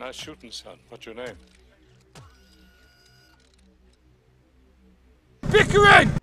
Nice shooting, son. What's your name? Pickering!